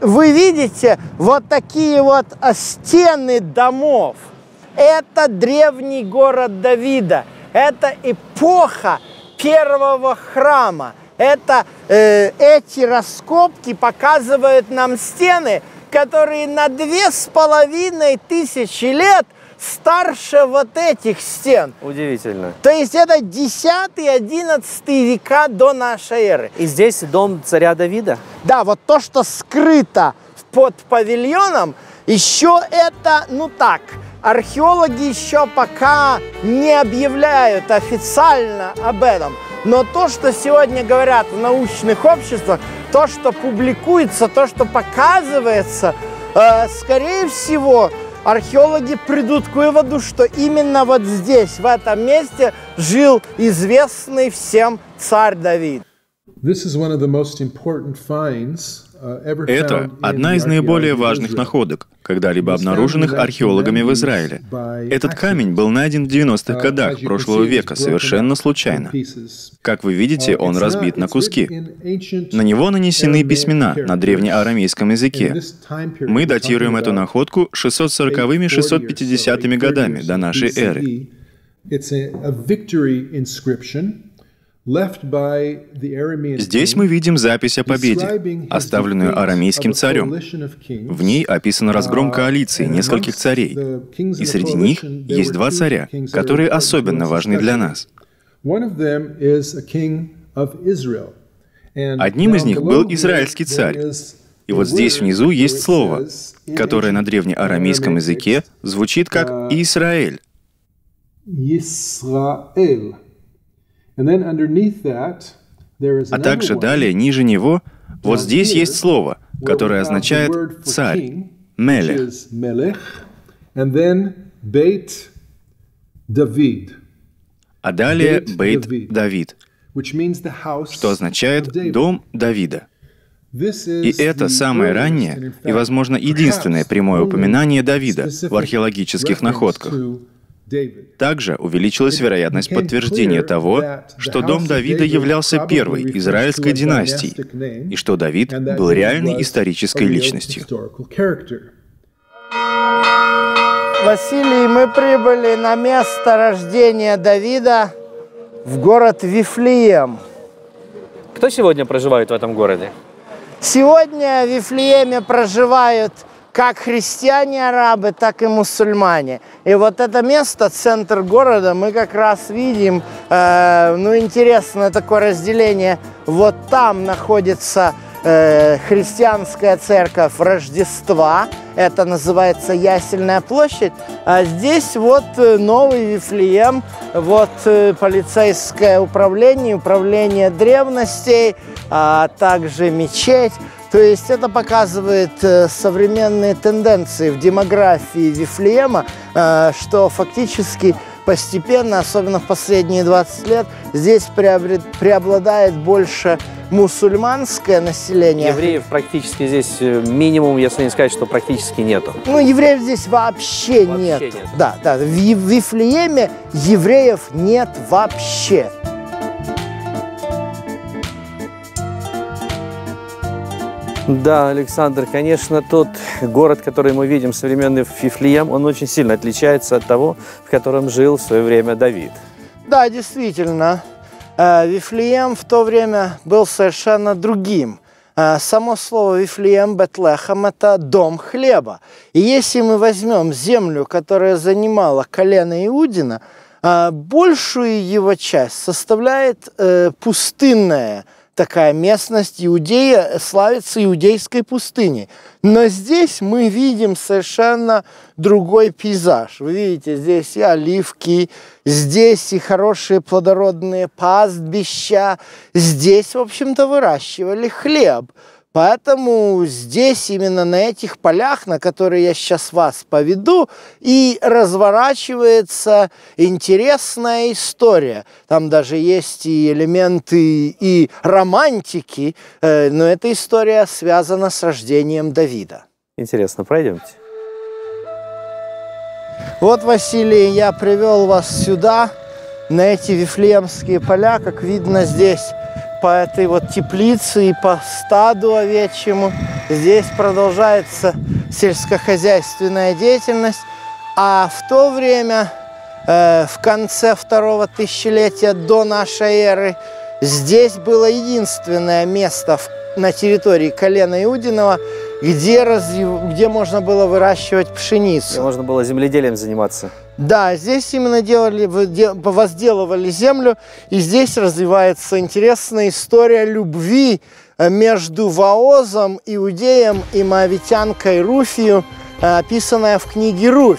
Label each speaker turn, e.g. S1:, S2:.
S1: Вы видите вот такие вот а, стены домов. Это древний город Давида. Это эпоха первого храма. Это э, эти раскопки показывают нам стены, которые на две с половиной тысячи лет старше вот этих стен.
S2: Удивительно.
S1: То есть это 10-11 века до нашей эры.
S2: И здесь дом царя Давида?
S1: Да, вот то, что скрыто под павильоном, еще это, ну так, археологи еще пока не объявляют официально об этом. Но то, что сегодня говорят в научных обществах, то, что публикуется, то, что показывается, э, скорее всего, археологи придут к выводу, что именно вот здесь, в этом месте, жил известный всем царь Давид.
S3: Это одна из наиболее важных находок, когда-либо обнаруженных археологами в Израиле. Этот камень был найден в 90-х годах прошлого века совершенно случайно. Как вы видите, он разбит на куски. На него нанесены письмена на древнеарамейском языке. Мы датируем эту находку 640-650 годами до нашей эры. Здесь мы видим запись о победе, оставленную арамейским царем. В ней описан разгром коалиции нескольких царей, и среди них есть два царя, которые особенно важны для нас. Одним из них был израильский царь. И вот здесь внизу есть слово, которое на древнеарамейском языке звучит как «Израиль». А также далее, ниже него, вот здесь есть слово, которое означает «царь», «мелех». А далее «бейт Давид», что означает «дом Давида». И это самое раннее и, возможно, единственное прямое упоминание Давида в археологических находках. Также увеличилась вероятность подтверждения того, что дом Давида являлся первой израильской династией, и что Давид был реальной исторической личностью.
S1: Василий, мы прибыли на место рождения Давида в город Вифлеем.
S2: Кто сегодня проживает в этом городе?
S1: Сегодня в Вифлееме проживают как христиане-арабы, так и мусульмане. И вот это место, центр города, мы как раз видим, э, ну, интересное такое разделение. Вот там находится э, христианская церковь Рождества, это называется Ясельная площадь, а здесь вот э, новый Вифлеем, вот э, полицейское управление, управление древностей, а также мечеть. То есть это показывает э, современные тенденции в демографии Вифлеема, э, что фактически постепенно, особенно в последние 20 лет, здесь преобладает больше мусульманское население.
S2: Евреев практически здесь э, минимум, если не сказать, что практически нету.
S1: Ну, евреев здесь вообще, вообще нет. нет. Да, да. В Вифлееме евреев нет вообще.
S2: Да, Александр, конечно, тот город, который мы видим, современный Фифлеем, он очень сильно отличается от того, в котором жил в свое время Давид.
S1: Да, действительно. Э, Вифлеем в то время был совершенно другим. Э, само слово Вифлеем, Бетлехам – это дом хлеба. И если мы возьмем землю, которая занимала колено Иудина, э, большую его часть составляет пустынная такая местность Иудея славится иудейской пустыней. Но здесь мы видим совершенно другой пейзаж. Вы видите, здесь и оливки, здесь и хорошие плодородные пастбища. Здесь, в общем-то, выращивали хлеб. Поэтому здесь, именно на этих полях, на которые я сейчас вас поведу, и разворачивается интересная история. Там даже есть и элементы и романтики, э, но эта история связана с рождением Давида.
S2: Интересно, пройдемте.
S1: Вот, Василий, я привел вас сюда, на эти Вифлеемские поля. Как видно, здесь по этой вот теплице и по стаду овечьему. Здесь продолжается сельскохозяйственная деятельность. А в то время, э, в конце второго тысячелетия до нашей эры, здесь было единственное место на территории колена Иудинова, где, развив... где можно было выращивать пшеницу. Где
S2: можно было земледелием заниматься.
S1: Да, здесь именно делали, возделывали землю, и здесь развивается интересная история любви э, между Ваозом, Иудеем и Моавитянкой Руфию, э, описанная в книге Руфь.